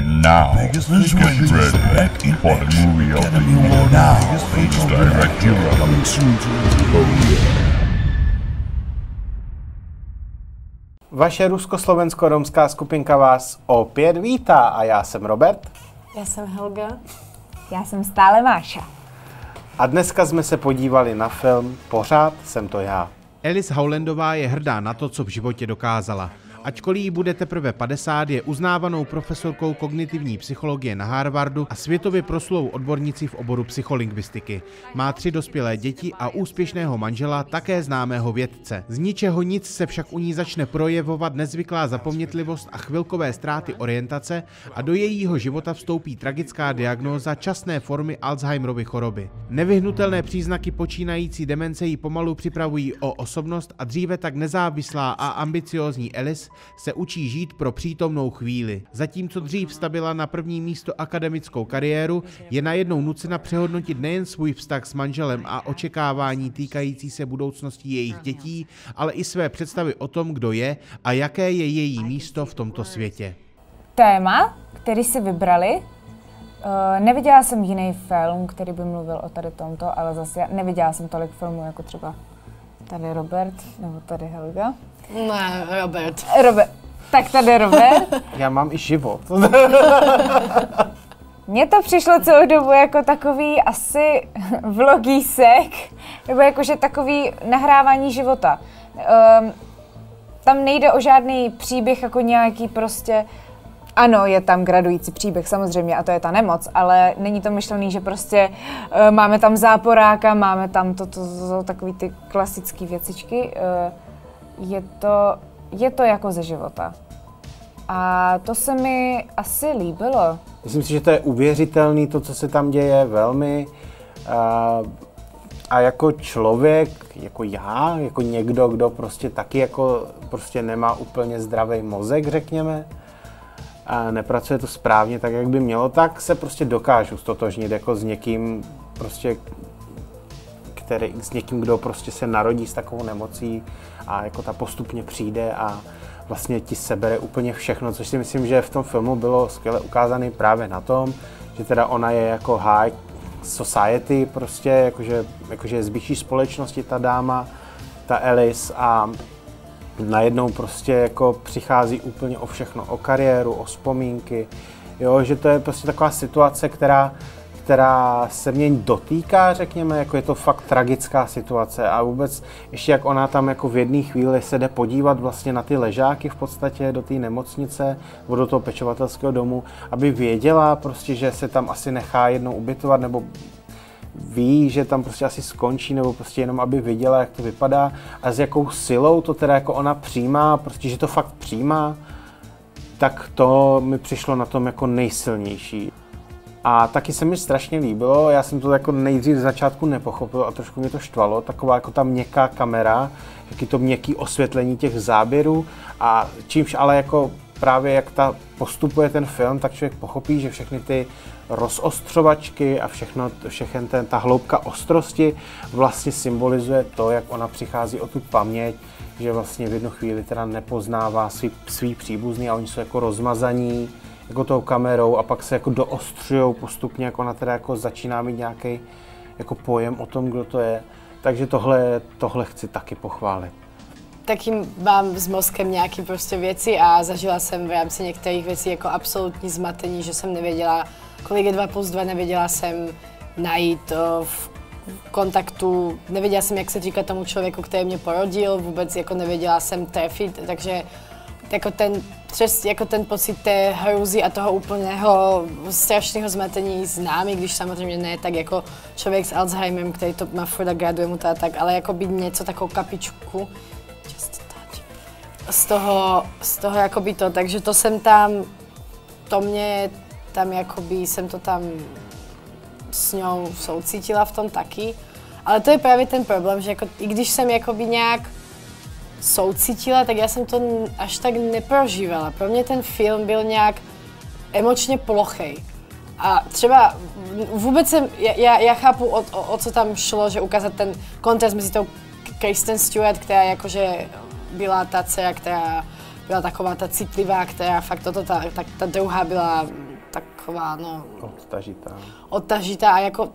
And now, get ready for the movie of the year. Please direct you coming soon to Vaše rusko-slovensko-romská skupinka vás opět vítá a já jsem Robert. Já jsem Helga. Já jsem stále Máša. A dneska jsme se podívali na film Pořád jsem to já. Alice Howlandová je hrdá na to, co v životě dokázala. Ačkoliv jí bude teprve 50, je uznávanou profesorkou kognitivní psychologie na Harvardu a světově proslou odbornicí v oboru psycholingvistiky. Má tři dospělé děti a úspěšného manžela, také známého vědce. Z ničeho nic se však u ní začne projevovat nezvyklá zapomnětlivost a chvilkové ztráty orientace a do jejího života vstoupí tragická diagnóza časné formy Alzheimerovy choroby. Nevyhnutelné příznaky počínající demence ji pomalu připravují o osobnost a dříve tak nezávislá a ambiciózní Alice se učí žít pro přítomnou chvíli. Zatímco dřív stavila na první místo akademickou kariéru, je najednou nucena přehodnotit nejen svůj vztah s manželem a očekávání týkající se budoucnosti jejich dětí, ale i své představy o tom, kdo je a jaké je její místo v tomto světě. Téma, který si vybrali, uh, neviděla jsem jiný film, který by mluvil o tady tomto, ale zase neviděla jsem tolik filmů jako třeba tady Robert nebo tady Helga. Ne, Robert. Robert. Tak tady Robert. Já mám i život. Mně to přišlo celou dobu jako takový asi vlogísek, nebo jakože takový nahrávání života. Um, tam nejde o žádný příběh jako nějaký prostě, ano, je tam gradující příběh samozřejmě a to je ta nemoc, ale není to myšlený, že prostě uh, máme tam záporáka, máme tam to, to, to, to takový ty klasické věcičky. Uh, je to, je to jako ze života. A to se mi asi líbilo. Myslím si, že to je uvěřitelný, to, co se tam děje, velmi. A, a jako člověk, jako já, jako někdo, kdo prostě taky jako prostě nemá úplně zdravý mozek, řekněme, a nepracuje to správně tak, jak by mělo, tak se prostě dokážu stotožnit jako s někým, prostě, který, s někým, kdo prostě se narodí s takovou nemocí a jako ta postupně přijde a vlastně ti sebere úplně všechno, což si myslím, že v tom filmu bylo skvěle ukázané právě na tom, že teda ona je jako high society prostě, jakože, jakože z vyšší společnosti ta dáma, ta Alice a najednou prostě jako přichází úplně o všechno, o kariéru, o vzpomínky, jo, že to je prostě taková situace, která která se mě dotýká, řekněme, jako je to fakt tragická situace a vůbec ještě jak ona tam jako v jedné chvíli se jde podívat vlastně na ty ležáky v podstatě do té nemocnice nebo do toho pečovatelského domu, aby věděla prostě, že se tam asi nechá jednou ubytovat nebo ví, že tam prostě asi skončí, nebo prostě jenom aby viděla, jak to vypadá a s jakou silou to teda jako ona přijímá, prostě, že to fakt přijímá, tak to mi přišlo na tom jako nejsilnější. A taky se mi strašně líbilo, já jsem to jako nejdřív z začátku nepochopil a trošku mě to štvalo, taková jako ta měkká kamera, jaký to měkký osvětlení těch záběrů a čímž ale jako právě jak ta postupuje ten film, tak člověk pochopí, že všechny ty rozostřovačky a všechno, všechen ten, ta hloubka ostrosti vlastně symbolizuje to, jak ona přichází o tu paměť, že vlastně v jednu chvíli teda nepoznává svý, svý příbuzný a oni jsou jako rozmazaní, jako tou kamerou a pak se jako doostřujou postupně, jako ona teda jako začíná mít nějaký jako pojem o tom, kdo to je. Takže tohle, tohle chci taky pochválit. Taky mám s mozkem nějaké prostě věci a zažila jsem v rámci některých věcí jako absolutní zmatení, že jsem nevěděla, kolik je 2 plus 2, nevěděla jsem najít v kontaktu, nevěděla jsem, jak se říká tomu člověku, který mě porodil, vůbec jako nevěděla jsem trefit, takže jako ten, přes, jako ten pocit té hrůzy a toho úplného strašného zmatení známý, když samozřejmě ne tak jako člověk s Alzheimerem, který to má furt a graduje mu to a tak, ale jako být něco takovou kapičku z toho, z toho jakoby to, takže to jsem tam, to mě tam jakoby, jsem to tam s ňou soucítila v tom taky, ale to je právě ten problém, že jako, i když jsem jakoby nějak soucítila, tak já jsem to až tak neprožívala. Pro mě ten film byl nějak emočně plochej. A třeba vůbec jsem, já, já chápu, o, o, o co tam šlo, že ukázat ten kontrast mezi tou Kristen Stewart, která jakože byla ta dcera, která byla taková ta citlivá, která fakt toto, ta, ta, ta druhá byla taková, no, Odtažitá. odtažitá a jako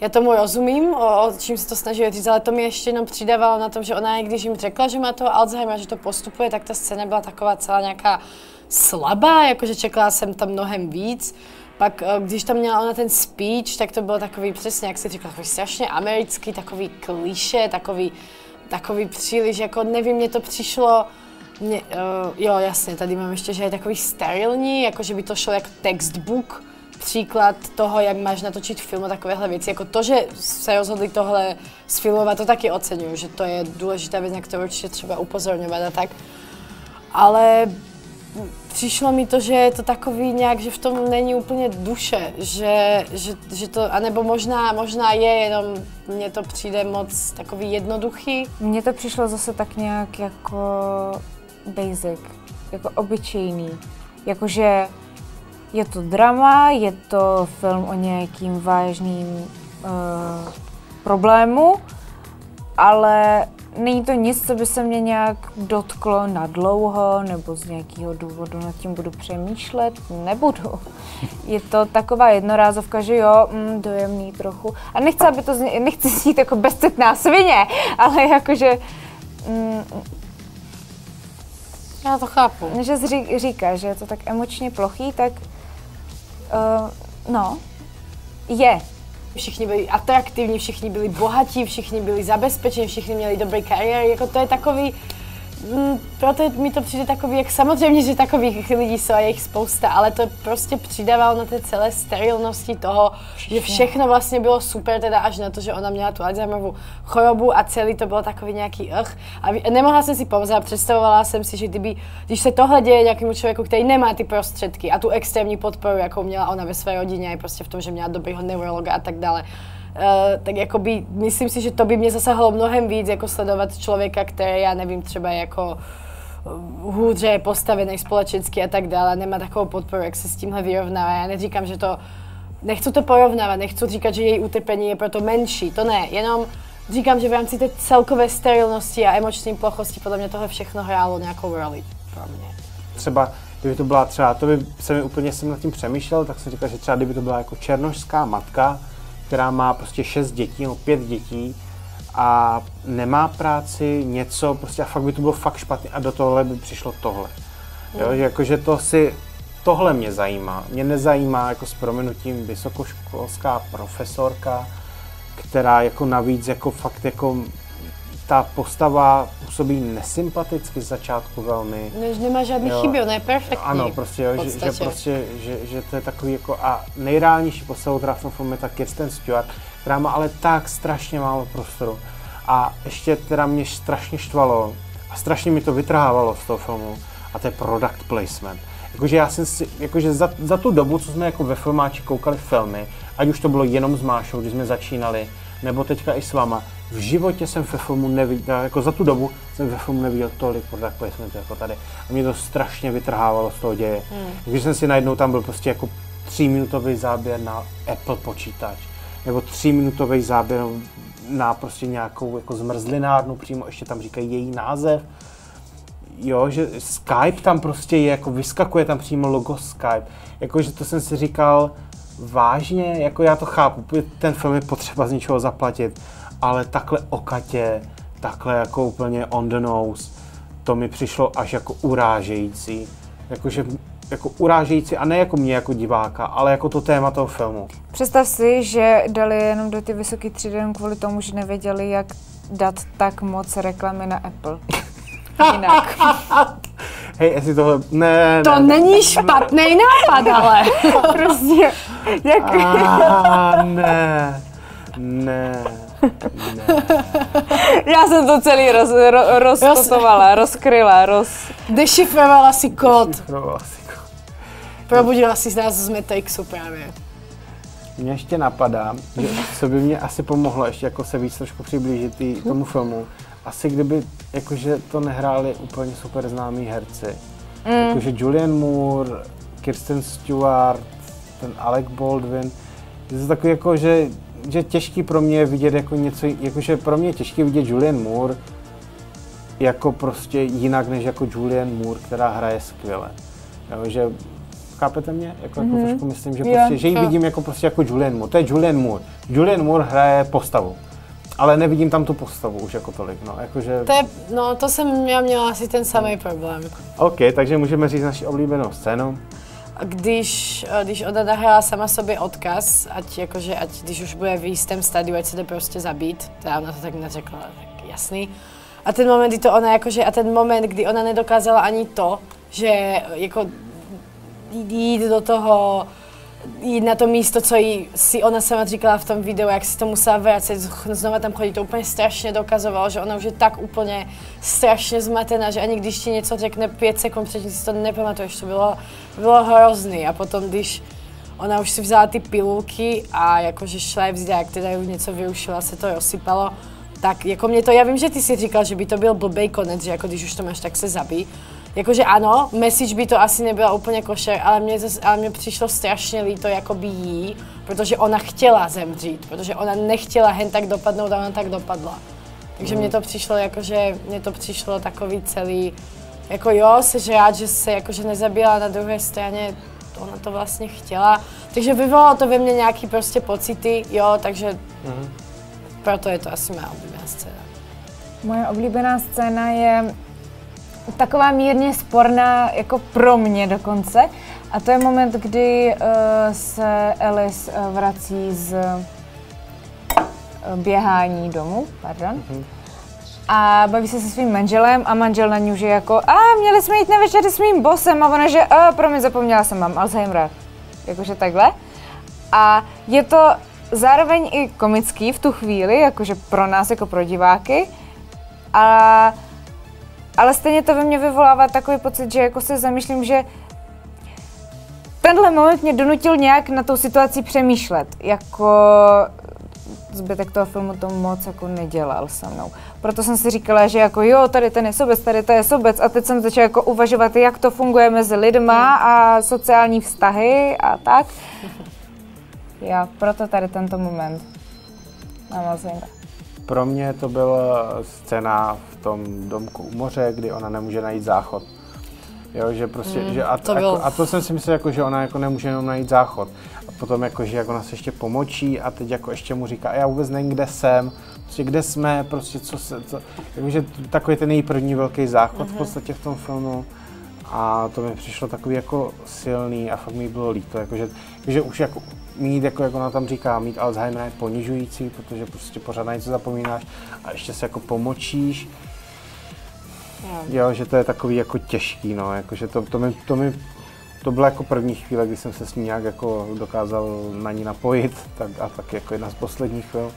já tomu rozumím, o, o čím se to snaží říct, ale to mi ještě jenom přidávalo na tom, že ona, když jim řekla, že má to Alzheimer, že to postupuje, tak ta scéna byla taková celá nějaká slabá, jakože čekala jsem tam mnohem víc. Pak, když tam měla ona ten speech, tak to bylo takový přesně, jak si říkala, takový strašně americký, takový kliše, takový, takový příliš, jako nevím, mně to přišlo, mě, uh, jo, jasně, tady mám ještě, že je takový sterilní, jako že by to šlo jako textbook, příklad toho, jak máš natočit film a takovéhle věci. Jako to, že se rozhodli tohle sfilmovat, to taky oceňuju, že to je důležitá věc, na kterou určitě třeba upozorňovat a tak. Ale přišlo mi to, že je to takový nějak, že v tom není úplně duše, že, že, že to, anebo možná, možná je, jenom mně to přijde moc takový jednoduchý. Mně to přišlo zase tak nějak jako basic, jako obyčejný. Jakože je to drama, je to film o nějakým vážným uh, problému, ale není to nic, co by se mě nějak dotklo na dlouho, nebo z nějakého důvodu nad tím budu přemýšlet. Nebudu. Je to taková jednorázovka, že jo, mm, dojemný trochu. A nechci, aby to zně, nechci znít jako bezcitná svině, ale jakože mm, Já to chápu. že jsi ří, říká, že je to tak emočně plochý, tak uh, no, je. Všichni byli atraktivní, všichni byli bohatí, všichni byli zabezpečení, všichni měli dobré kariéry, jako to je takový, proto mi to přijde takový, jak samozřejmě, že takových lidí jsou a je jich spousta, ale to prostě přidávalo na té celé sterilnosti toho, že všechno vlastně bylo super, teda až na to, že ona měla tu Alzheimerovou chorobu a celý to bylo takový nějaký ach. A nemohla jsem si pomoct a představovala jsem si, že kdyby, když se tohle děje nějakému člověku, který nemá ty prostředky a tu extrémní podporu, jakou měla ona ve své rodině, i prostě v tom, že měla dobrýho neurologa a tak dále, Uh, tak jakoby, myslím si, že to by mě zasahlo mnohem víc, jako sledovat člověka, který, já nevím, třeba jako uh, hůře je postavený společensky a tak dále, nemá takovou podporu, jak se s tímhle vyrovnává. Já neříkám, že to, nechci to porovnávat, nechci říkat, že její utrpení je proto menší, to ne, jenom říkám, že v rámci té celkové sterilnosti a emoční plochosti podle mě tohle všechno hrálo nějakou roli pro mě. Třeba, kdyby to byla třeba, to by se mi úplně jsem nad tím přemýšlel, tak jsem říkal, že třeba kdyby to byla jako černošská matka, která má prostě šest dětí nebo pět dětí a nemá práci, něco, prostě a fakt by to bylo fakt špatně a do tohle by přišlo tohle. Jo, že jakože to si, tohle mě zajímá. Mě nezajímá jako s prominutím vysokoškolská profesorka, která jako navíc jako fakt jako ta postava působí nesympaticky z začátku velmi. Než nemá žádný Jo. chyby, ona je perfektní. Ano, prostě, jo, že, že, prostě že, že, to je takový jako a nejreálnější postavou, která v tom filmu je ta Kirsten Stewart, která má ale tak strašně málo prostoru. A ještě teda mě strašně štvalo a strašně mi to vytrhávalo z toho filmu a to je product placement. Jakože já jsem si, jakože za, za tu dobu, co jsme jako ve filmáči koukali filmy, ať už to bylo jenom s Mášou, když jsme začínali, nebo teďka i s váma, v životě jsem ve filmu neviděl, jako za tu dobu jsem ve filmu neviděl tolik product placementu jako tady. A mě to strašně vytrhávalo z toho děje. Hmm. Když jsem si najednou tam byl prostě jako tříminutový záběr na Apple počítač, nebo tříminutový záběr na prostě nějakou jako zmrzlinárnu, přímo ještě tam říkají její název. Jo, že Skype tam prostě je, jako vyskakuje tam přímo logo Skype. Jakože to jsem si říkal, vážně, jako já to chápu, ten film je potřeba z něčeho zaplatit, ale takhle okatě, takhle jako úplně on the nose, to mi přišlo až jako urážející. Jakože jako urážející a ne jako mě jako diváka, ale jako to téma toho filmu. Představ si, že dali jenom do ty vysoké třídy jenom kvůli tomu, že nevěděli, jak dát tak moc reklamy na Apple. Jinak. Hej, jestli tohle... Ne, To ne, ne. není špatný nápad, ale. prostě, jak... A, ne, ne, ne. Já jsem to celý roz, ro, roztotovala, rozkryla, roz... Dešifrovala si kód. Proval si ko- Probudila si z nás z Matrixu právě. Mně ještě napadá, že co by mě asi pomohlo ještě jako se víc trošku přiblížit i tomu filmu, asi kdyby jakože to nehráli úplně super známí herci. Mm. Jakože Julian Moore, Kirsten Stewart, ten Alec Baldwin. Je to takový jako, že, že těžký pro mě je vidět jako něco, jakože pro mě je těžký vidět Julian Moore jako prostě jinak než jako Julian Moore, která hraje skvěle. Jo, že Chápete mě? Jako, jako Mhm. trošku myslím, že, prostě, že ji vidím jako prostě jako Julian Moore. To je Julian Moore. Julian Moore hraje postavu. Ale nevidím tam tu postavu už jako tolik, no, jakože... To je, no to jsem já měla asi ten samý problém. OK, takže můžeme říct naši oblíbenou scénu. Když, eh, když ona nahrála sama sobě odkaz, ať, jakože, ať když už bude v jistém stadiu, ať se jde prostě zabít, teda ona to tak neřekla, tak jasný. A ten moment, kdy to ona jakože, a ten moment, kdy ona nedokázala ani to, že jako jít do toho, jít na to místo, co jí, si ona sama říkala v tom videu, jak si to musela vracet, znova tam chodit, to úplně strašně dokazovalo, že ona už je tak úplně strašně zmatená, že ani když ti něco řekne pět sekund předtím, si to nepamatuješ, to bylo, bylo hrozný. A potom, když ona už si vzala ty pilulky a jakože šla je vzít, jak teda ju něco vyušila, se to rozsypalo, tak jako mě to, já vím, že ty si říkal, že by to byl blbej konec, že jako když už to máš, tak se zabij. Jakože ano, message by to asi nebyla úplně košer, ale mě, zas, ale mě přišlo strašně líto jakoby jí, protože ona chtěla zemřít, protože ona nechtěla hen tak dopadnout a ona tak dopadla. Takže Mm. mně to přišlo jakože, mně to přišlo takový celý, jako jo, jsi rád, že se jakože nezabila na druhé straně, ona to vlastně chtěla, takže vyvolalo to ve mně nějaký prostě pocity, jo, takže Mhm. proto je to asi má oblíbená scéna. Moje oblíbená scéna je taková mírně sporná, jako pro mě dokonce. A to je moment, kdy uh, se Alice uh, vrací z uh, běhání domů, pardon. A baví se se svým manželem a manžel na ní že jako a měli jsme jít na večeři s mým bosem a ona že a promiň, zapomněla jsem, mám Alzheimera. Jakože takhle. A je to zároveň i komický v tu chvíli, jakože pro nás, jako pro diváky. A, ale stejně to ve mně vyvolává takový pocit, že jako se zamýšlím, že tenhle moment mě donutil nějak na tou situaci přemýšlet. Jako zbytek toho filmu to moc jako nedělal se mnou. Proto jsem si říkala, že jako jo, tady ten je sobec, tady to je sobec a teď jsem začala jako uvažovat, jak to funguje mezi lidma a sociální vztahy a tak. Já proto tady tento moment mám Alzheimera. Pro mě to byla scéna v tom domku u moře, kdy ona nemůže najít záchod. Jo, že prostě, mm, že a, to bylo- jako, a to jsem si myslel, jako, že ona jako nemůže jenom najít záchod. A potom jako, že jako ona se ještě pomočí a teď jako ještě mu říká, já vůbec nevím, kde jsem, prostě kde jsme, prostě co se, co, jakože takový ten její první velký záchod mm-hmm. v podstatě v tom filmu. A to mi přišlo takový jako silný a fakt mi bylo líto, jakože, že už jako mít, jako, jak ona tam říká, mít Alzheimer je ponižující, protože prostě pořád na něco zapomínáš a ještě se jako pomočíš. Jo, že to je takový jako těžký, no, jakože to, to, mi, to mi, to byla jako první chvíle, kdy jsem se s ní nějak jako dokázal na ní napojit, tak, a tak jako jedna z posledních film.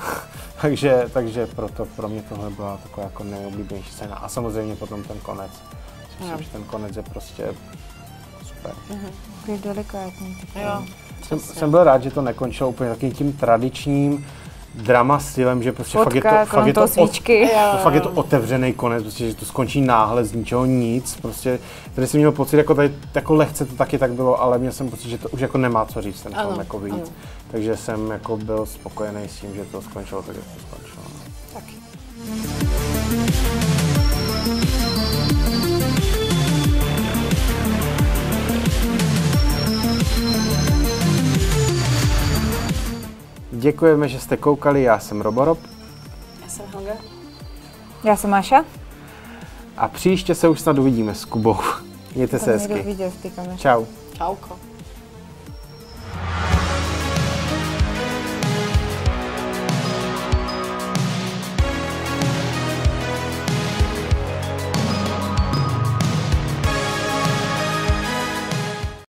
takže, takže proto pro mě tohle byla taková jako nejoblíbenější scéna. A samozřejmě potom ten konec. Myslím, že ten konec je prostě super. Takový delikátní. Jo, Jsem, jsem byl rád, že to nekončilo úplně takým tím tradičním drama stylem, že prostě fakt je to, Fotka fakt je to, toho od, svíčky. to fakt je to otevřený konec, prostě, že to skončí náhle z ničeho nic, prostě, tady jsem měl pocit, jako, tady, jako lehce to taky tak bylo, ale měl jsem pocit, že to už jako nemá co říct ten Ano, film jako víc, ano. takže jsem jako byl spokojený s tím, že to skončilo tak, jak to skončilo. no. taky. Děkujeme, že jste koukali, já jsem Roborob Já jsem Helga. Já jsem Máša. a příště se už snad uvidíme s Kubou. Mějte se To nejdu hezky. vidět. Čau. Čauko.